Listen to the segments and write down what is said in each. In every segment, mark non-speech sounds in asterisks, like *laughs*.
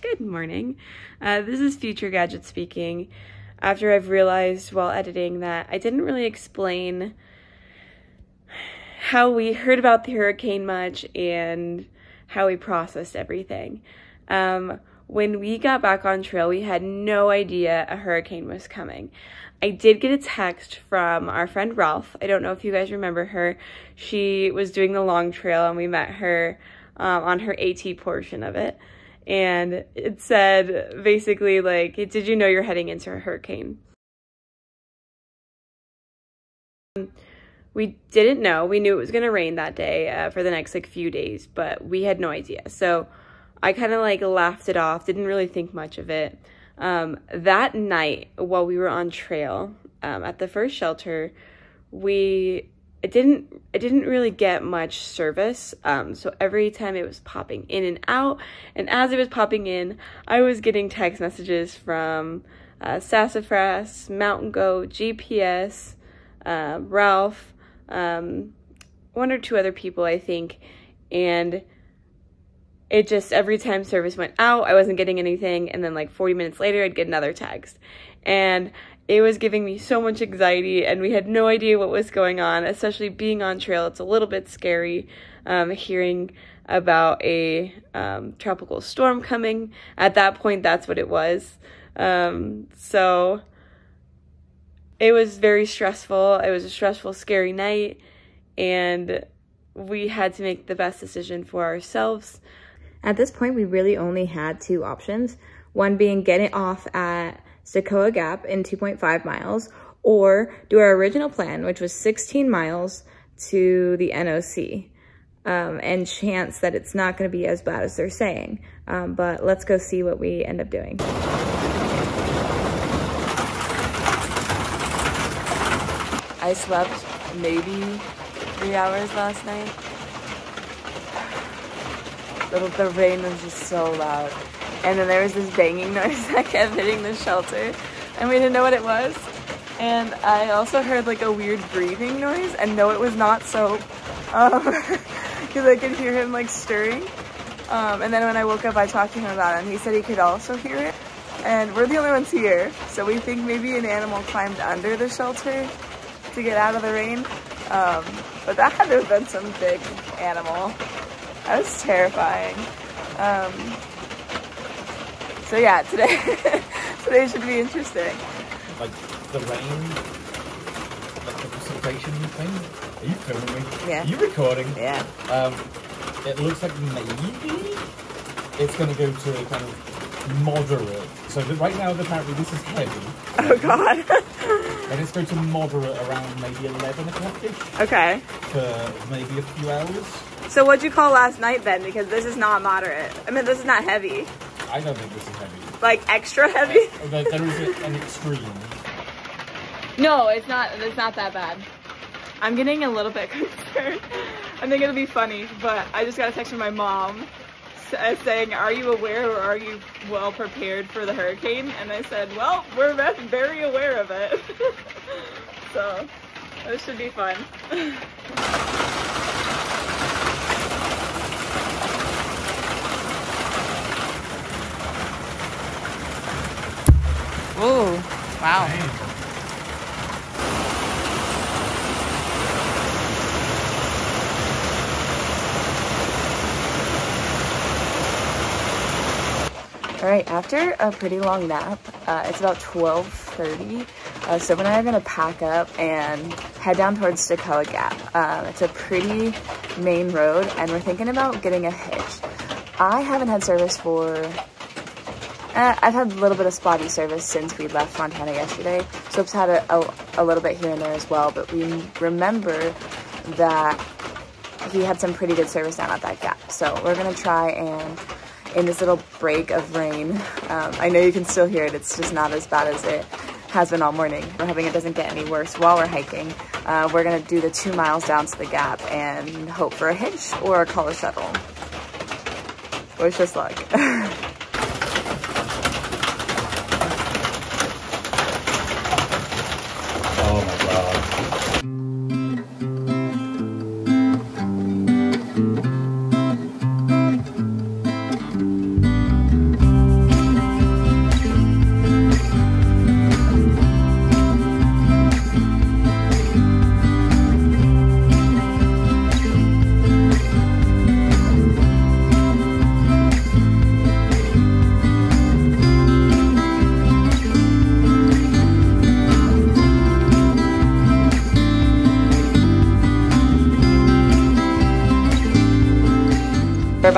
Good morning. Uh, this is Future Gadget speaking. After I've realized while editing that I didn't really explain how we heard about the hurricane much and how we processed everything. Um, when we got back on trail, we had no idea a hurricane was coming. I did get a text from our friend Ralph. I don't know if you guys remember her. She was doing the long trail and we met her um, on her AT portion of it and it said basically like, did you know you're heading into a hurricane? We didn't know. We knew it was going to rain that day uh, for the next like few days, but we had no idea. So I kind of like laughed it off, didn't really think much of it. Um, that night while we were on trail um, at the first shelter, we it didn't it didn't really get much service um, so every time it was popping in and out and as it was popping in i was getting text messages from uh, sassafras mountain goat gps uh, ralph um, one or two other people i think and it just every time service went out i wasn't getting anything and then like 40 minutes later i'd get another text. And it was giving me so much anxiety and we had no idea what was going on, especially being on trail. It's a little bit scary um, hearing about a um, tropical storm coming. At that point, that's what it was. Um, so it was very stressful. It was a stressful, scary night, and we had to make the best decision for ourselves. At this point, we really only had two options. One being getting off at Stecoah Gap in 2.5 miles, or do our original plan, which was 16 miles to the NOC. Um, and chance that it's not going to be as bad as they're saying. Um, but let's go see what we end up doing. I slept maybe three hours last night. The, the rain was just so loud and then there was this banging *laughs* noise that kept hitting the shelter. And we didn't know what it was. And I also heard like a weird breathing noise. And no it was not soap. Um, *laughs* because I could hear him like stirring. Um, and then when I woke up I talked to him about it. And he said he could also hear it. And we're the only ones here. So we think maybe an animal climbed under the shelter to get out of the rain. Um, but that had to have been some big animal. That was terrifying. Um, so yeah, today *laughs* today should be interesting. Like the rain, like the precipitation thing. Are you filming me? Yeah. Are you recording? Yeah. Um, it looks like maybe it's going to go to a kind of moderate. So right now, apparently, this is heavy. Oh god. *laughs* and it's going to moderate around maybe 11 o'clock-ish. Okay. For maybe a few hours. So what'd you call last night then? Because this is not moderate. I mean, this is not heavy. I don't think this is. Like extra heavy? there is an extreme. No, it's not. It's not that bad. I'm getting a little bit *laughs* concerned. I think it'll be funny, but I just got a text from my mom uh, saying, "Are you aware or are you well prepared for the hurricane?" And I said, "Well, we're very aware of it." *laughs* so this should be fun. *laughs* wow. All right, after a pretty long nap, uh, it's about 12.30, uh, so and I are gonna pack up and head down towards Stecoah Gap. Um, it's a pretty main road, and we're thinking about getting a hitch. I haven't had service for uh, I've had a little bit of spotty service since we left Fontana yesterday. Soap's had a, a, a, little bit here and there as well, but we remember that he had some pretty good service down at that gap. So we're gonna try and, in this little break of rain, um, I know you can still hear it, it's just not as bad as it has been all morning. We're hoping it doesn't get any worse while we're hiking. Uh, we're gonna do the two miles down to the gap and hope for a hitch or a call a shuttle. Wish us luck. *laughs*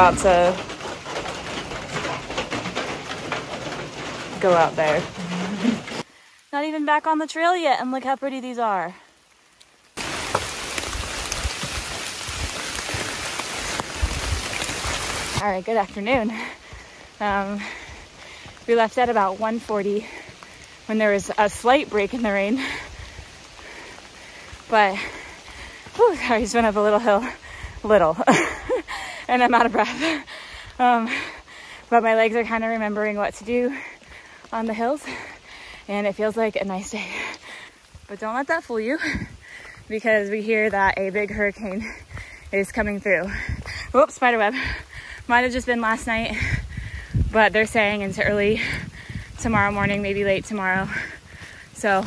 about to go out there. *laughs* Not even back on the trail yet, and look how pretty these are. All right, good afternoon. Um, we left at about 1.40 when there was a slight break in the rain. But, whew, I just went up a little hill, little, *laughs* and I'm out of breath. *laughs* Um, but my legs are kind of remembering what to do on the hills, and it feels like a nice day. But don't let that fool you, because we hear that a big hurricane is coming through. Whoops, spider web. Might have just been last night, but they're saying into early tomorrow morning, maybe late tomorrow. So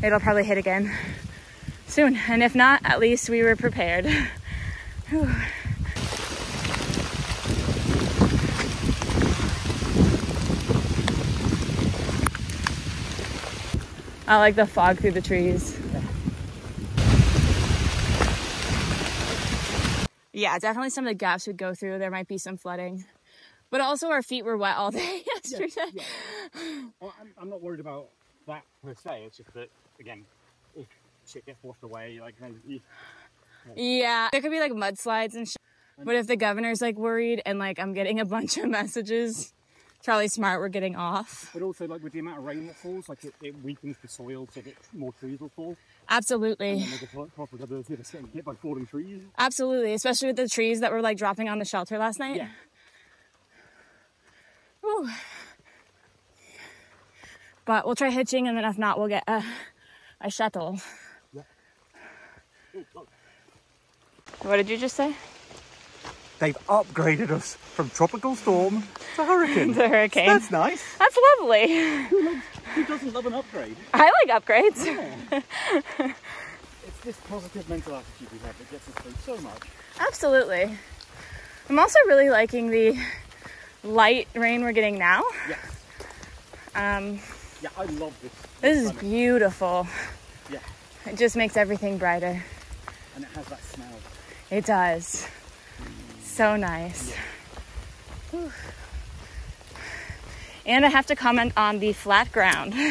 it'll probably hit again soon. And if not, at least we were prepared. *laughs* Whew. I like the fog through the trees. Yeah, definitely some of the gaps we'd go through, there might be some flooding. But also our feet were wet all day *laughs* yesterday. Yeah. Well, I'm, I'm not worried about that per se. It's just that again, if shit gets washed away, like you, Yeah, there could be like mudslides and shit. But if the governor's like worried and like I'm getting a bunch of messages, Charlie Smart, we're getting off. but also like with the amount of rain that falls, like it, it weakens the soil so that more trees will fall, and Absolutely. then there's a possibility of us getting hit by falling trees. Absolutely. Especially with the trees that were like dropping on the shelter last night. Yeah. Whew. But we'll try hitching and then if not, we'll get a, a shuttle. Oh, look. What did you just say? They've upgraded us from tropical storm to hurricane. *laughs* The hurricane. That's nice. That's lovely. Who doesn't love an upgrade? I like upgrades. *laughs* It's this positive mental attitude we have that gets us through so much. Absolutely. I'm also really liking the light rain we're getting now. Yes. Um, Yeah, I love this. this is climate. beautiful. Yeah, It just makes everything brighter. and it has that smell. It does. So nice. Whew. And I have to comment on the flat ground. *laughs*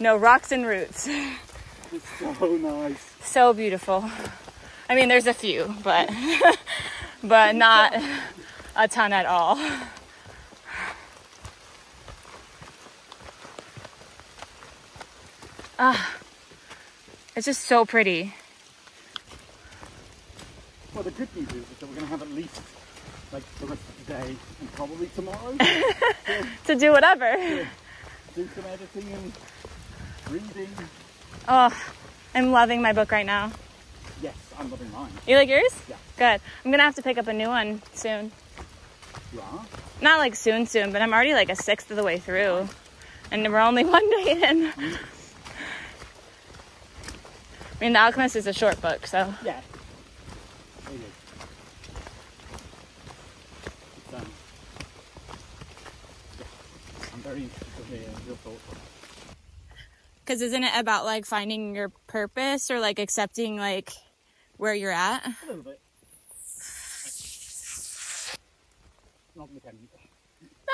No rocks and roots. It's so nice. So beautiful. I mean, there's a few, but *laughs* but not a ton at all. Ah, it's just so pretty. Well, the good news is that we're going to have at least like the rest of the day and probably tomorrow *laughs* To do whatever. do some editing and reading. Oh, I'm loving my book right now. Yes, I'm loving mine. You like yours? Yeah. Good. I'm gonna have to pick up a new one soon. You are? Not like soon, soon, but I'm already like a sixth of the way through. And we're only *laughs* one day in. Mm. I mean, The Alchemist is a short book, so. Yeah. It is. It's, um, yeah. I'm very interested to hear your thoughts on it. Because isn't it about like finding your purpose or like accepting like where you're at? A little bit.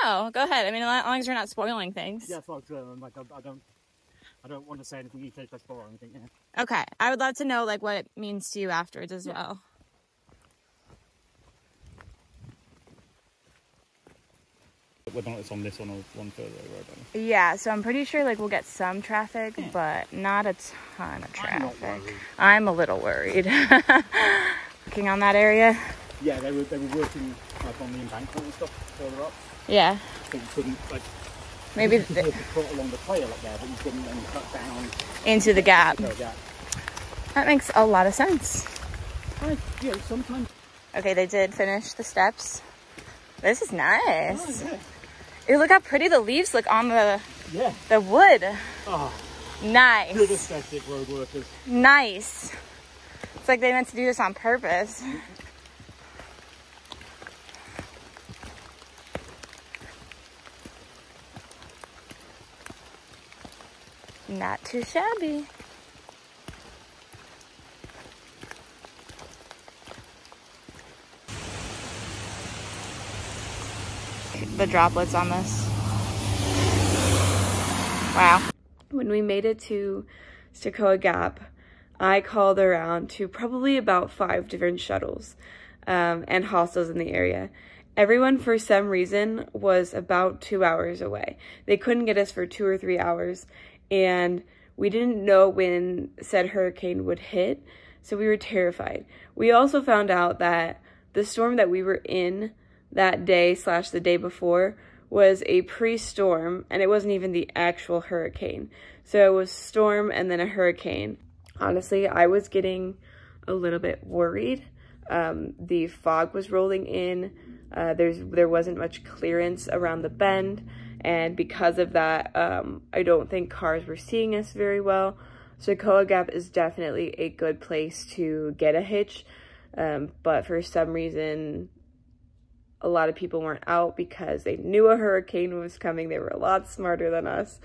No, go ahead. I mean, as long as you're not spoiling things. Yeah, so um, like I, I don't, I don't want to say anything in case I spoil anything. Yeah. Okay. I would love to know like what it means to you afterwards as well. Whether or not it's on this one or one further away. Yeah, so I'm pretty sure like we'll get some traffic, but not a ton of I'm traffic. I'm a little worried. *laughs* Working on that area. Yeah, they were they were working like on the embankment and stuff further up, Yeah. so you couldn't like Maybe you could put along the trail up there, but you couldn't then cut down into the gap. gap. That makes a lot of sense. I, know, sometimes. Okay, they did finish the steps. This is nice. Oh, Ew, look how pretty the leaves look on the yeah. the wood. Oh, good Nice. aesthetic road workers. Nice. It's like they meant to do this on purpose. Not too shabby. The droplets on this. Wow. When we made it to Stecoah Gap, I called around to probably about five different shuttles um, and hostels in the area. Everyone, for some reason, was about two hours away. They couldn't get us for two or three hours, and we didn't know when said hurricane would hit, so we were terrified. We also found out that the storm that we were in that day slash the day before was a pre-storm, and it wasn't even the actual hurricane. So it was storm and then a hurricane. Honestly, I was getting a little bit worried. Um, the fog was rolling in. Uh, there's there wasn't much clearance around the bend, and because of that, um, I don't think cars were seeing us very well. Stecoah Gap is definitely a good place to get a hitch, um, but for some reason, a lot of people weren't out because they knew a hurricane was coming. They were a lot smarter than us.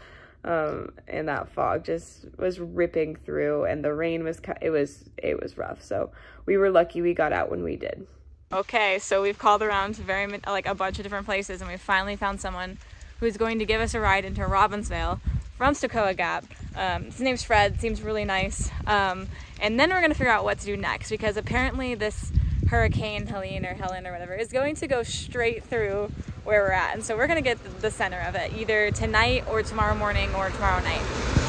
Um, and that fog just was ripping through and the rain was, it was, it was rough. So we were lucky we got out when we did. Okay, so we've called around to very like a bunch of different places, and we finally found someone who's going to give us a ride into Robbinsville from Stecoah Gap. Um, his name's Fred. Seems really nice. Um, and then we're gonna figure out what to do next because apparently this Hurricane Helene or Helen or whatever is going to go straight through where we're at, and so we're gonna get the center of it either tonight or tomorrow morning or tomorrow night.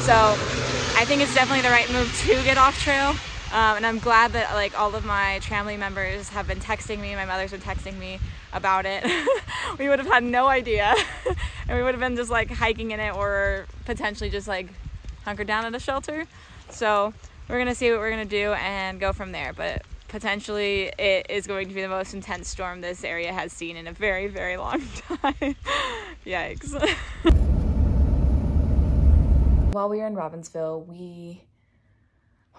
So I think it's definitely the right move to get off trail. Um, and I'm glad that like all of my family members have been texting me. My mother's been texting me about it. *laughs* we would have had no idea, *laughs* and we would have been just like hiking in it or potentially just like hunkered down at a shelter. So we're gonna see what we're gonna do and go from there. But potentially it is going to be the most intense storm this area has seen in a very, very long *laughs* time. Yikes. While we were in Robbinsville, we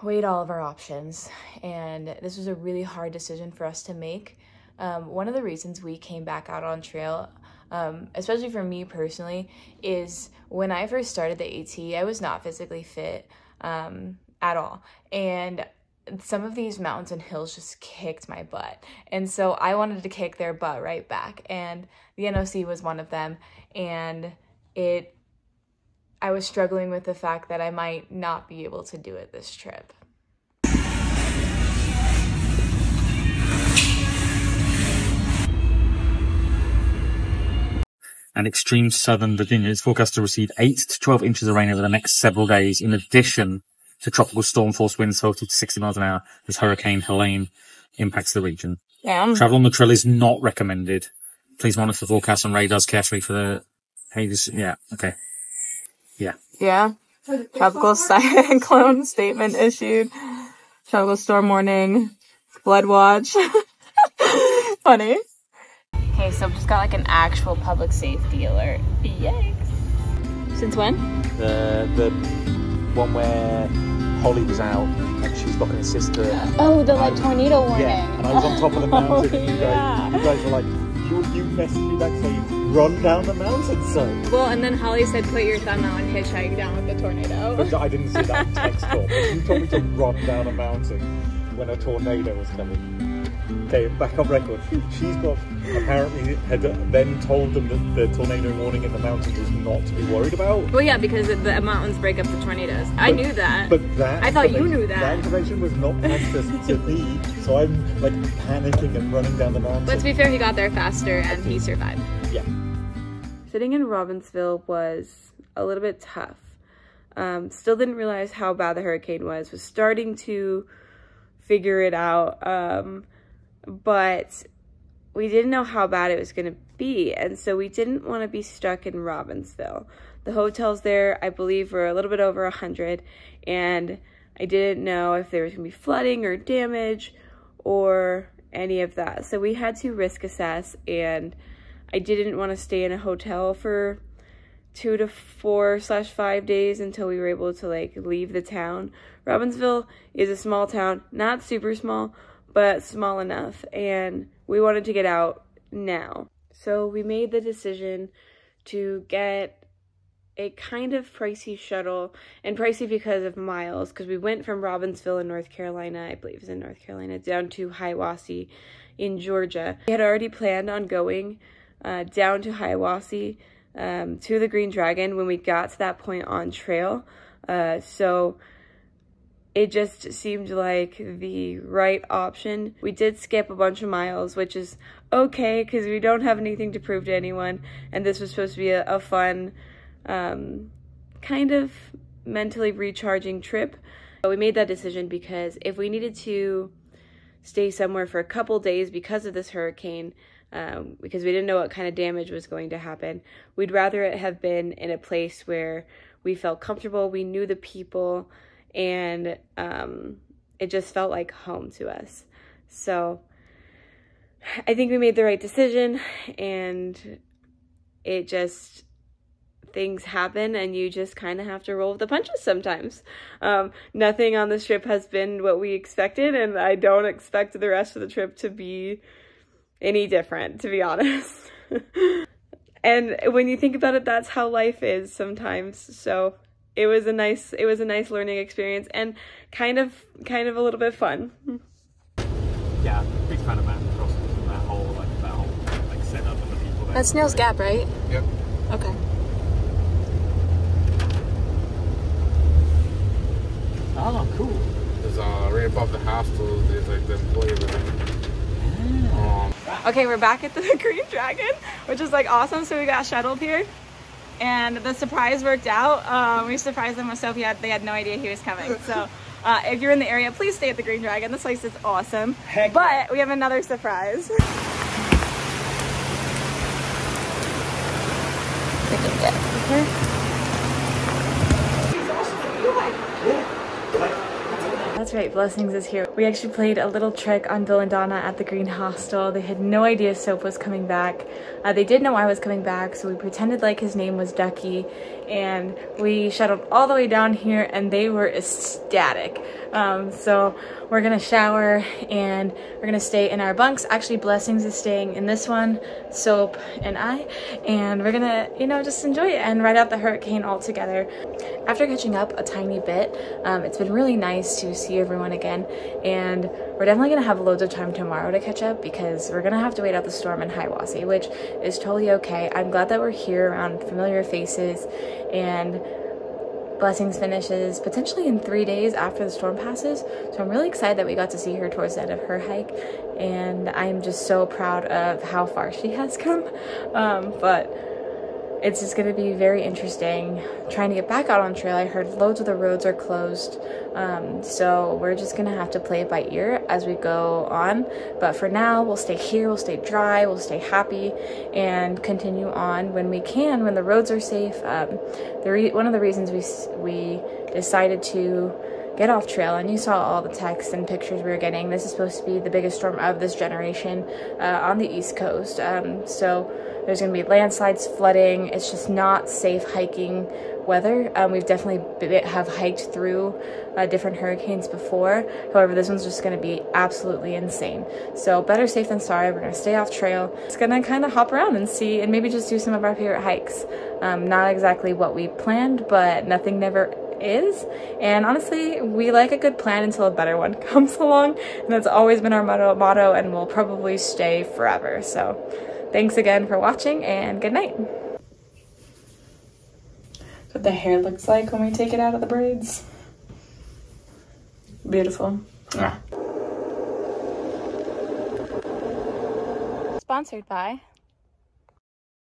weighed all of our options, and this was a really hard decision for us to make. Um, one of the reasons we came back out on trail, um, especially for me personally, is when I first started the AT, I was not physically fit um, at all. And some of these mountains and hills just kicked my butt. And so I wanted to kick their butt right back. And the NOC was one of them. And it I was struggling with the fact that I might not be able to do it this trip. and extreme southern Virginia is forecast to receive 8 to 12 inches of rain over the next several days, in addition to tropical storm force winds 40 to 60 miles an hour as Hurricane Helene impacts the region. Damn. Travel on the trail is not recommended. Please monitor the forecast on radars carefully for the, hey, yeah, okay. Yeah. Yeah. Tropical *laughs* cyclone statement issued. Tropical storm warning. Flood watch. *laughs* Funny. Okay, so I've just got like an actual public safety alert. Yikes. Since when? Uh, the, the one where Holly was out and she's looking her sister. Oh, the like tornado warning. Yeah, and I was on top of the *laughs* oh, mountain. Oh, and you, yeah. guys, you guys were like, you, you messaged me back saying, run down the mountain, son. Well, and then Holly said, put your thumb out and hitchhike down with the tornado. But I didn't see that text. But you told me to run down a mountain when a tornado was coming. Okay, back on record. She's got apparently had then told them that the tornado warning in the mountains was not to be worried about. Well, yeah, because the the mountains break up the tornadoes. I knew that. But that I thought you knew that. That information was not passed to, to me, so I'm like panicking and running down the mountain. but to be fair, he got there faster and he survived. yeah. Sitting in Robbinsville was a little bit tough. Um, still didn't realize how bad the hurricane was. Was starting to figure it out, um, but we didn't know how bad it was going to be, and so we didn't want to be stuck in Robbinsville. The hotels there, I believe, were a little bit over a hundred, and I didn't know if there was going to be flooding or damage or any of that. So we had to risk assess, and I didn't want to stay in a hotel for two to four slash five days until we were able to like leave the town. Robbinsville is a small town, not super small, but small enough, and we wanted to get out now. So we made the decision to get a kind of pricey shuttle, and pricey because of miles, because we went from Robbinsville in North Carolina, I believe it's in North Carolina, down to Hiawassee in Georgia. We had already planned on going uh, down to Hiawassee um, to the Green Dragon when we got to that point on trail. Uh, so it just seemed like the right option. We did skip a bunch of miles, which is okay because we don't have anything to prove to anyone. And this was supposed to be a, a fun, um, kind of mentally recharging trip. But we made that decision because if we needed to stay somewhere for a couple days because of this hurricane, um, because we didn't know what kind of damage was going to happen, we'd rather it have been in a place where we felt comfortable, we knew the people, and um, it just felt like home to us. So I think we made the right decision, and it just things happen and you just kind of have to roll with the punches sometimes. Um, nothing on this trip has been what we expected, and I don't expect the rest of the trip to be any different, to be honest. *laughs* and when you think about it, that's how life is sometimes. So it was a nice, it was a nice learning experience and kind of, kind of a little bit fun. Yeah, big fan of mountain crossing and that whole like that whole like setup and the people there. That's Neels Gap, right? Yep. Okay. Oh, cool. There's uh right above the hostel. There's like the employee living. Um, Okay, we're back at the *laughs* Green Dragon, which is like awesome. So we got shuttled here, and the surprise worked out. Um, we surprised them with Sophie. Had, they had no idea he was coming. So uh, if you're in the area, please stay at the Green Dragon. This place is awesome. Heck but we have another surprise. *laughs* That's right, Blessings is here. We actually played a little trick on Bill and Donna at the Green Hostel. They had no idea Soap was coming back. Uh, they did know I was coming back, so we pretended like his name was Ducky, and we shuttled all the way down here, and they were ecstatic. Um, so we're gonna shower, and we're gonna stay in our bunks. Actually, Blessings is staying in this one, Soap and I, and we're gonna, you know, just enjoy it and ride out the hurricane all together. After catching up a tiny bit, um, it's been really nice to see everyone again, and we're definitely gonna have loads of time tomorrow to catch up because we're gonna have to wait out the storm in Hiawassee, which is totally okay. I'm glad that we're here around familiar faces, and Blessings finishes potentially in three days after the storm passes. So I'm really excited that we got to see her towards the end of her hike. And I'm just so proud of how far she has come. Um, but it's just going to be very interesting trying to get back out on trail. I heard loads of the roads are closed. Um, so we're just going to have to play it by ear as we go on. But for now, we'll stay here, we'll stay dry, we'll stay happy, and continue on when we can, when the roads are safe. Um, the one of the reasons we, we decided to get off trail and you saw all the texts and pictures we were getting this is supposed to be the biggest storm of this generation uh, on the east coast um, so there's going to be landslides flooding. It's just not safe hiking weather. Um, we've definitely have hiked through uh, different hurricanes before. However this one's just going to be absolutely insane. So better safe than sorry. We're going to stay off trail. It's going to kind of hop around and see and maybe just do some of our favorite hikes. Um, not exactly what we planned but nothing never is. And honestly, we like a good plan until a better one *laughs* comes along. And that's always been our motto, motto and will probably stay forever. So thanks again for watching and good night. What the hair looks like when we take it out of the braids. Beautiful. Yeah. Sponsored by